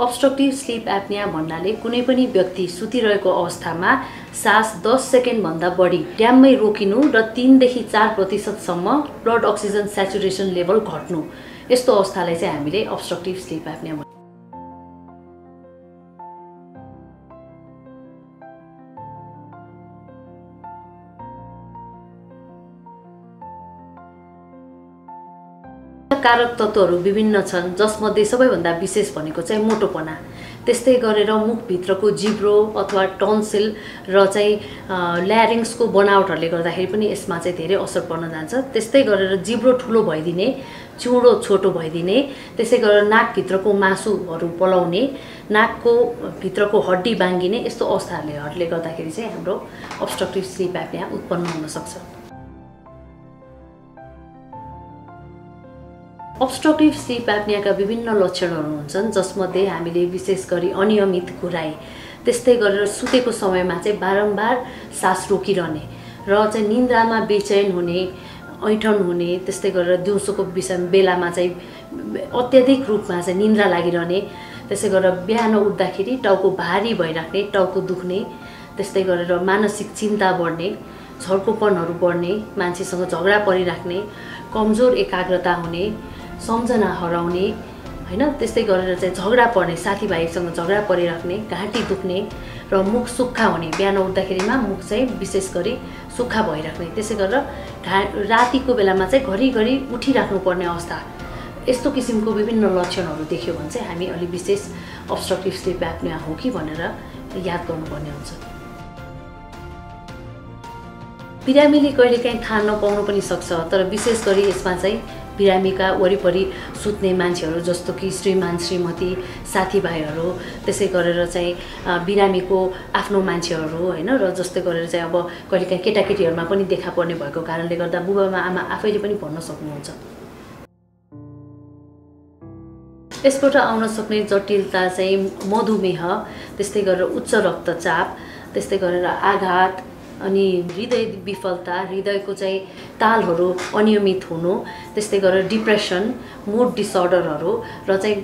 Obstructive sleep apnoea भन्नाले कुनै पनि व्यक्ति सुतिरहेको अवस्थामा सास दस सेकेन्डभन्दा बढी ड्याममै रोकिनु र तिनदेखि चार प्रतिशतसम्म ब्लड अक्सिजन सेचुरेसन लेभल घट्नु। यस्तो अवस्थालाई चाहिँ हामीले अब्स्ट्रक्टिभ स्लिप एप्निया भन्छौँ। कारक तत्त्वहरू विभिन्न छन् जसमध्ये सबैभन्दा विशेष भनेको चाहिँ मोटोपना। त्यस्तै गरेर मुखभित्रको जिब्रो अथवा टन्सिल र चाहिँ ल्यारिङ्सको बनावटहरूले गर्दाखेरि पनि यसमा चाहिँ धेरै असर पर्न जान्छ। त्यस्तै गरेर जिब्रो ठुलो भइदिने चिउँडो छोटो भइदिने त्यसै गरेर नाकभित्रको मासुहरू पलाउने नाकको भित्रको हड्डी बाङ्गिने यस्तो अवस्थाहरूले गर्दाखेरि चाहिँ हाम्रो अब्स्ट्रक्टिभ स्लिप एप्निया उत्पन्न हुनसक्छ अब्स्ट्रक्टिभ स्लिप एप्नियाका विभिन्न लक्षणहरू हुन्छन् जसमध्ये हामीले विशेष गरी अनियमित घुराइ त्यस्तै गरेर सुतेको समयमा चाहिँ बारम्बार सास रोकिरहने र चाहिँ निन्द्रामा बेचैन हुने ऐठन हुने त्यस्तै गरेर दिउँसोको विषय बेलामा चाहिँ अत्याधिक रूपमा चाहिँ निन्द्रा लागिरहने त्यसै गरेर बिहान उठ्दाखेरि टाउको भारी भइराख्ने टाउको दुख्ने त्यस्तै गरेर मानसिक चिन्ता बढ्ने छड्कोपनहरू बढ्ने मान्छेसँग झगडा परिराख्ने कमजोर एकाग्रता हुने सम्झना हराउने होइन? त्यस्तै गरेर चाहिँ झगडा पर्ने साथीभाइसँग झगडा परिराख्ने घाँटी दुख्ने र मुख सुक्खा हुने बिहान उठ्दाखेरिमा मुख चाहिँ विशेष गरी सुक्खा भइराख्ने। त्यसै गरेर घा रातिको बेलामा चाहिँ घरिघरि उठिराख्नुपर्ने अवस्था। यस्तो किसिमको विभिन्न लक्षणहरू देख्यो भने चाहिँ हामी अलिक विशेष अब्स्ट्रक्टिभ स्लिप एप्निया हो कि भनेर याद गर्नुपर्ने हुन्छ। बिरामीले कहिलेकाहीँ थाहा नपाउनु पनि सक्छ तर विशेष गरी यसमा चाहिँ बिरामीका वरिपरि सुत्ने मान्छेहरू जस्तो कि श्रीमान श्रीमती साथीभाइहरू त्यसै गरेर चाहिँ बिरामीको आफ्नो मान्छेहरू होइन र जस्तै गरेर चाहिँ अब कहिलेकाहीँ केटाकेटीहरूमा पनि देखा पर्ने भएको कारणले गर्दा बुबामा आमा आफैले पनि भन्न सक्नुहुन्छ। यसबाट आउन सक्ने जटिलता चाहिँ मधुमेह त्यस्तै गरेर उच्च रक्तचाप त्यस्तै गरेर आघात अनि हृदय विफलता हृदयको चाहिँ तालहरू अनियमित हुनु त्यस्तै गरेर डिप्रेसन मुड डिसअर्डरहरू र चाहिँ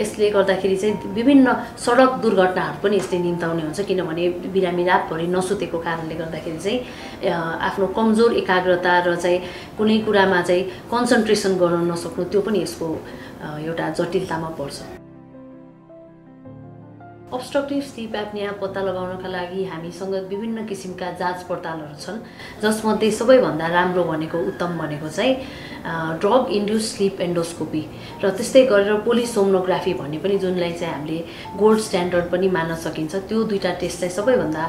यसले गर्दाखेरि चाहिँ विभिन्न सडक दुर्घटनाहरू पनि यसले निम्ताउने हुन्छ। किनभने बिरामी रातभरि नसुतेको कारणले गर्दाखेरि चाहिँ आफ्नो कमजोर एकाग्रता र चाहिँ कुनै कुरामा चाहिँ कन्सन्ट्रेसन गर्न नसक्नु त्यो पनि यसको एउटा जटिलतामा पर्छ। अब्स्ट्रक्टिभ स्लिप एप्निया पत्ता लगाउनका लागि हामीसँग विभिन्न किसिमका जाँच पडतालहरू छन् जसमध्ये सबैभन्दा राम्रो भनेको उत्तम भनेको चाहिँ ड्रग इन्ड्युस स्लिप एन्डोस्कोपी र त्यस्तै गरेर पोलिसोमनोग्राफी भन्ने पनि जुनलाई चाहिँ हामीले गोल्ड स्ट्यान्डर्ड पनि मान्न सकिन्छ त्यो दुईवटा टेस्ट चाहिँ सबैभन्दा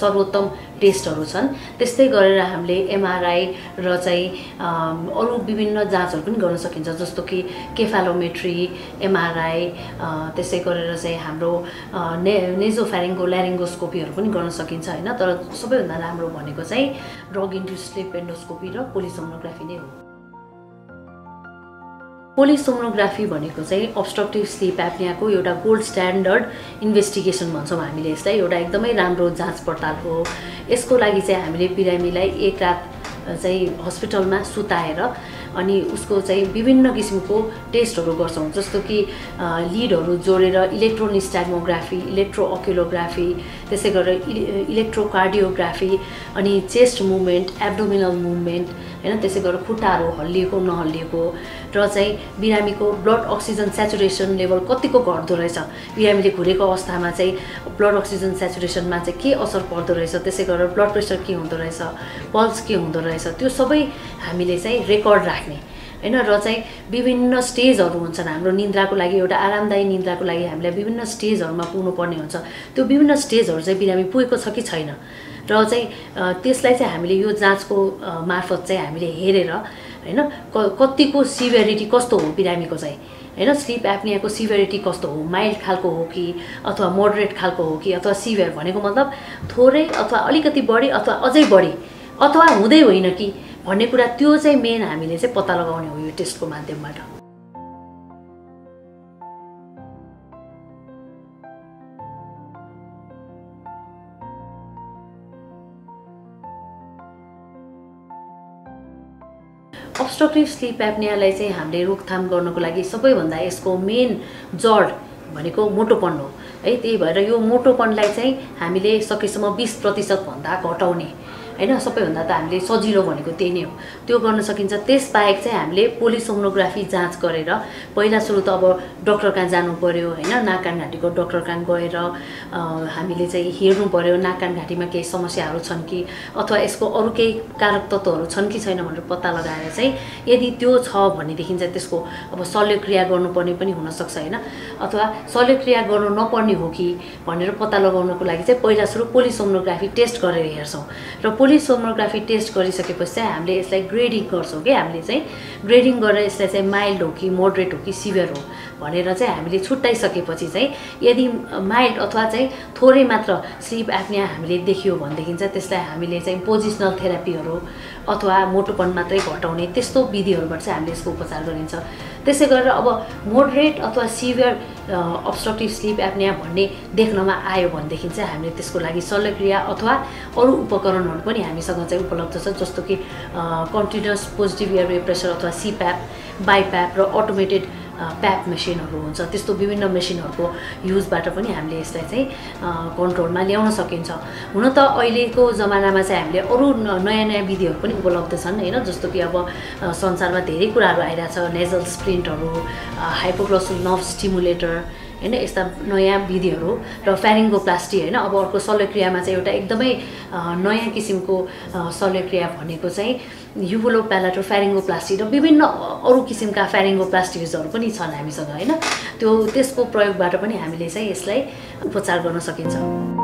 सर्वोत्तम टेस्टहरू छन्। त्यस्तै गरेर हामीले एमआरआई र चाहिँ अरू विभिन्न जाँचहरू पनि गर्न सकिन्छ जस्तो कि केफालोमेट्री एमआरआई त्यसै गरेर चाहिँ हाम्रो ने नेजोफ्यारिङ्गो ल्यारिङ्गोस्कोपीहरू पनि गर्न सकिन्छ होइन? तर सबैभन्दा राम्रो भनेको चाहिँ ड्रग इन्ड्युस स्लिप एन्डोस्कोपी र पोलिसोमोग्राफी नै हो। पोलिसोमोग्राफी भनेको चाहिँ अब्स्ट्रक्टिभ स्लिप एप्नियाको एउटा गोल्ड स्ट्यान्डर्ड इन्भेस्टिगेसन भन्छौँ हामीले यसलाई। एउटा एकदमै राम्रो जाँच पडताल हो। यसको लागि चाहिँ हामीले बिरामीलाई एक रात चाहिँ हस्पिटलमा सुताएर अनि उसको चाहिँ विभिन्न किसिमको टेस्टहरू गर्छौँ। जस्तो कि लिडहरू जोडेर इलेक्ट्रोनिस्ट्याग्मोग्राफी इलेक्ट्रो अक्युलोग्राफी त्यसै गरेर इलेक्ट्रोकार्डियोग्राफी अनि चेस्ट मुभमेन्ट एब्डोमिनल मुभमेन्ट होइन त्यसै गरेर खुट्टाहरू हल्लिएको नहल्लिएको र चाहिँ बिरामीको ब्लड अक्सिजन सेचुरेसन लेभल कतिको घट्दो रहेछ? बिरामीले घुरेको अवस्थामा चाहिँ ब्लड अक्सिजन सेचुरेसनमा चाहिँ के असर पर्दो रहेछ? त्यसै गरेर ब्लड प्रेसर के हुँदो रहेछ? पल्स के हुँदो रहेछ? त्यो सबै हामीले चाहिँ रेकर्ड राख्ने। होइन र चाहिँ विभिन्न स्टेजहरू हुन्छन्। हाम्रो निन्द्राको लागि एउटा आरामदायी निन्द्राको लागि हामीलाई विभिन्न स्टेजहरूमा पुग्नुपर्ने हुन्छ। त्यो विभिन्न स्टेजहरू चाहिँ बिरामी पुगेको छ कि छैन? र चाहिँ त्यसलाई चाहिँ हामीले यो जाँचको मार्फत चाहिँ हामीले हेरेर होइन क कतिको सिभियरिटी कस्तो हो बिरामीको चाहिँ होइन स्लिप एप्नियाको सिभियरिटी कस्तो हो माइल्ड खालको हो कि अथवा मोडरेट खालको हो कि अथवा सिभियर भनेको मतलब थोरै अथवा अलिकति बढी अथवा अझै बढी अथवा हुँदै होइन कि भन्ने कुरा त्यो चाहिँ मेन हामीले चाहिँ पत्ता लगाउने हो यो टेस्टको माध्यमबाट। अब्स्ट्रक्टिभ स्लिप एप्नियालाई चाहिँ हामीले रोकथाम गर्नको लागि सबैभन्दा यसको मेन जड भनेको मोटोपन हो। है त्यही भएर यो मोटोपनलाई चाहिँ हामीले सकेसम्म बिस प्रतिशतभन्दा घटाउने होइन सबैभन्दा त हामीले सजिलो भनेको त्यही नै हो। त्यो गर्न सकिन्छ। त्यसबाहेक चाहिँ हामीले पोलिसोमोग्राफी जाँच गरेर पहिला सुरु त अब डक्टर कहाँ जानु पऱ्यो होइन? नाक कान घाँटीको डक्टर कहाँ गएर हामीले चाहिँ हेर्नु पऱ्यो नाक कान घाँटीमा केही समस्याहरू छन् कि? अथवा यसको अरू केही कारक तत्त्वहरू छन् कि छैन भनेर पत्ता लगाएर चाहिँ यदि त्यो छ भनेदेखि चाहिँ त्यसको अब शल्यक्रिया गर्नुपर्ने पनि हुनसक्छ होइन? अथवा शल्यक्रिया गर्नु नपर्ने हो कि भनेर पत्ता लगाउनको लागि चाहिँ पहिला सुरु पोलिसोमोग्राफी टेस्ट गरेर हेर्छौँ। र पोलिसोमोग्राफी टेस्ट गरिसकेपछि चाहिँ हामीले यसलाई ग्रेडिङ गर्छौँ कि? हामीले चाहिँ ग्रेडिङ गरेर यसलाई चाहिँ माइल्ड हो कि मोडरेट हो कि सिभियर हो। भनेर चाहिँ हामीले छुट्याइसकेपछि चाहिँ यदि माइल्ड अथवा चाहिँ थोरै मात्र स्लिप एप्निया हामीले देखियो भनेदेखि चाहिँ त्यसलाई हामीले चाहिँ पोजिसनल थेरापीहरू अथवा मोटोपन मात्रै घटाउने त्यस्तो विधिहरूबाट चाहिँ हामीले यसको उपचार गरिन्छ। त्यसै गरेर अब मोडरेट अथवा सिभियर अब्स्ट्रक्टिभ स्लिप एप्निया भन्ने देख्नमा आयो भनेदेखि चाहिँ हामीले त्यसको लागि शल्यक्रिया अथवा अरू उपकरणहरू पनि हामीसँग चाहिँ उपलब्ध छ जस्तो कि कन्टिन्युस पोजिटिभ एयरवे प्रेसर अथवा सिप्याप बाइप्याप र अटोमेटेड प्याप मेसिनहरू हुन्छ त्यस्तो विभिन्न मेसिनहरूको युजबाट पनि हामीले यसलाई चाहिँ कन्ट्रोलमा ल्याउन सकिन्छ। हुन त अहिलेको जमानामा चाहिँ हामीले अरू नयाँ नयाँ विधिहरू पनि उपलब्ध छन् होइन? जस्तो कि अब संसारमा धेरै कुराहरू आइरहेछ नेजल स्प्रिन्टहरू हाइपोग्लोसल नर्भ स्टिमुलेटर होइन? यस्ता नयाँ विधिहरू र फ्यारिङ्गोप्लास्टी होइन? अब अर्को शल्यक्रियामा चाहिँ एउटा एकदमै नयाँ किसिमको शल्यक्रिया भनेको चाहिँ युबोलो प्यालाटो फ्यारिङ्गोप्लास्टी र विभिन्न अरू किसिमका फ्यारिङ्गोप्लास्टिक्सहरू पनि छन् हामीसँग होइन? त्यो त्यसको प्रयोगबाट पनि हामीले चाहिँ यसलाई उपचार गर्न सकिन्छ।